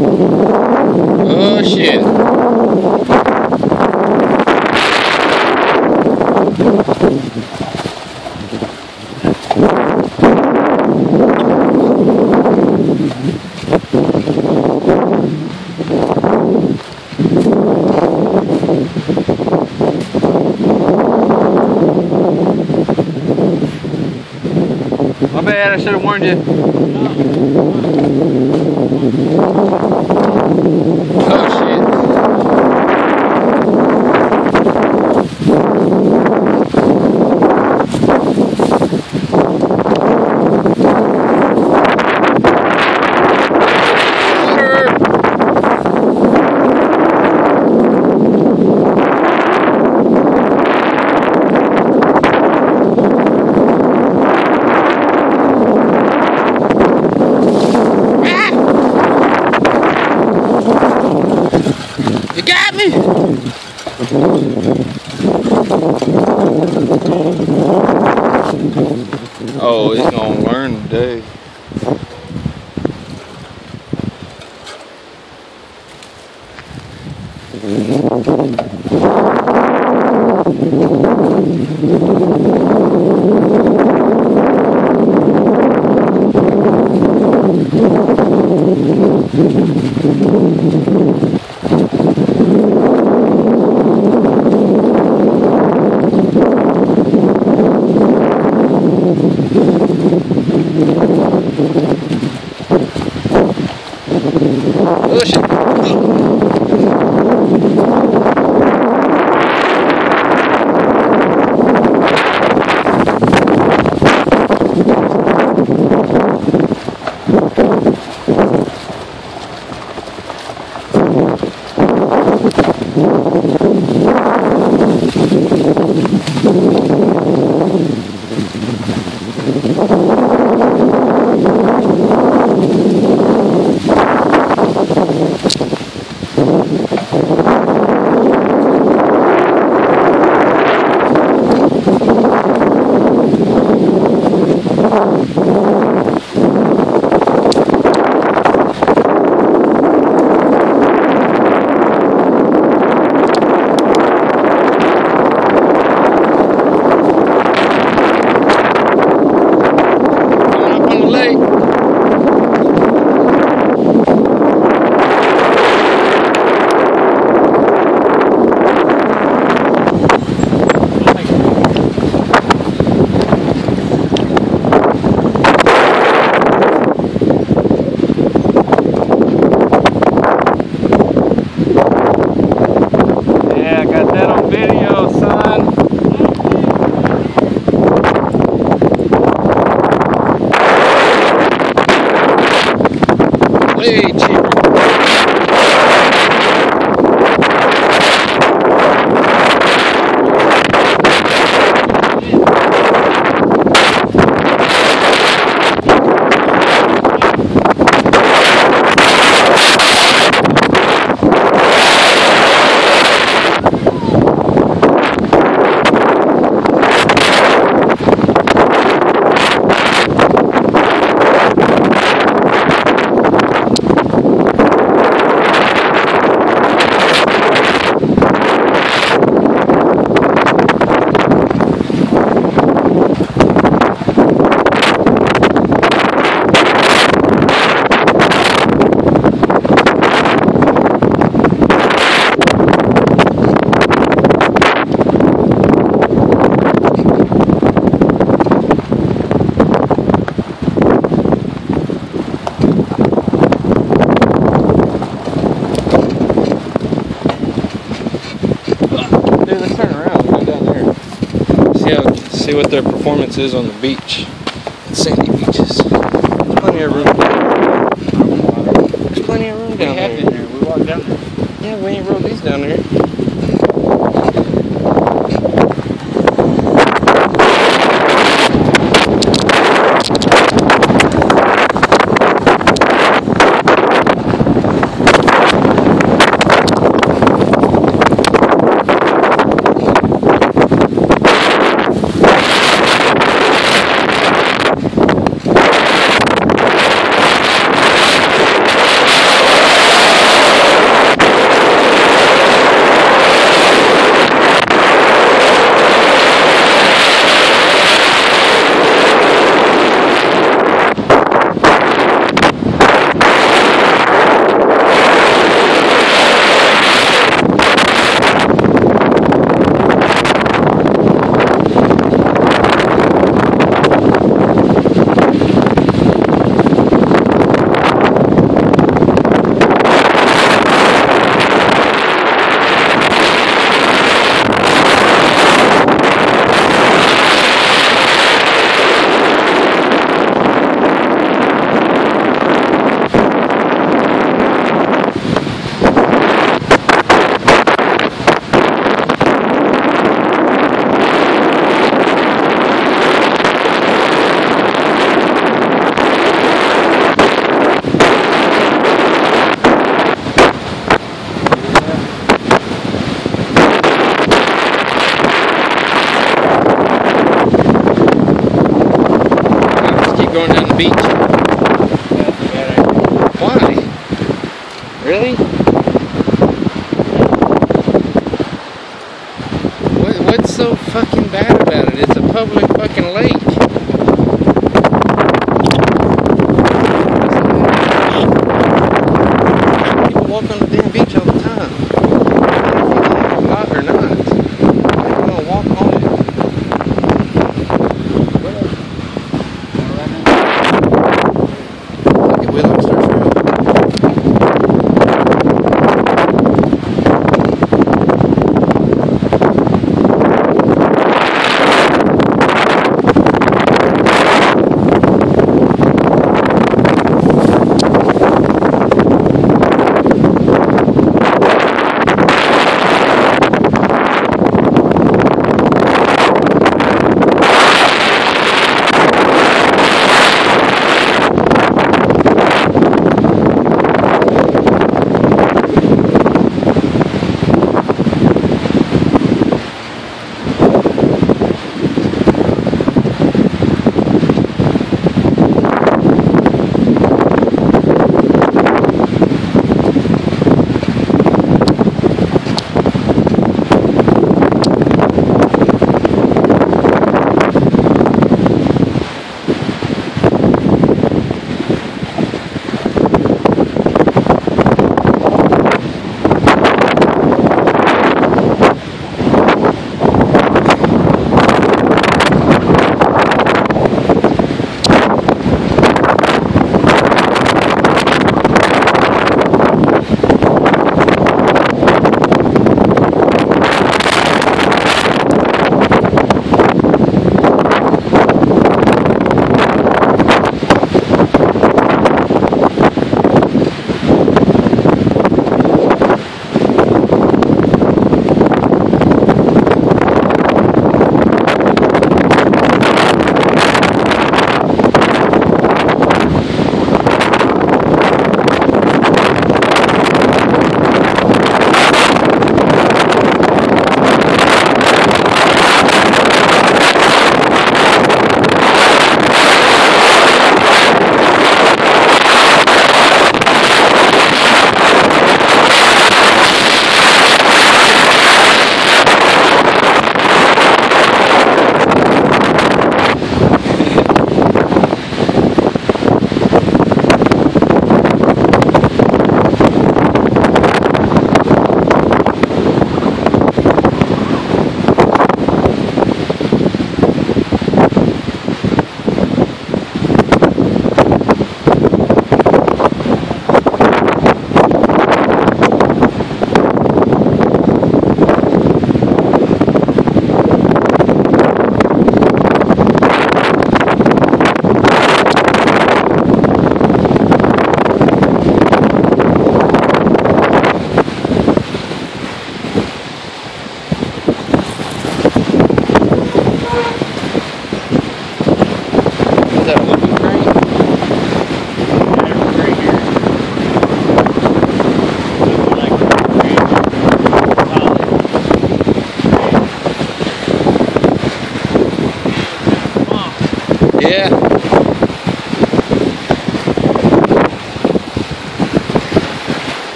Oh shit. Bad, I should have warned you. Oh shit. Oh shit. Thank you. What their performance is on the beach. Sandy beaches. There's plenty of room. There's plenty of room down there. there. We walked down there. Yeah, we ain't rode these down there. Let's keep going down the beach. Why? Really? What, what's so fucking bad about it? It's a public fucking lake.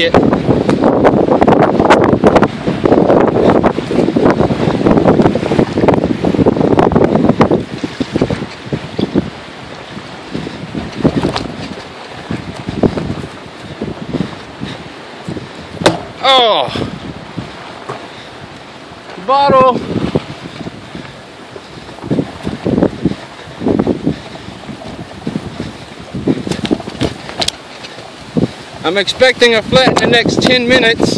Oh shit. Oh. Bottle. I'm expecting a flat in the next 10 minutes.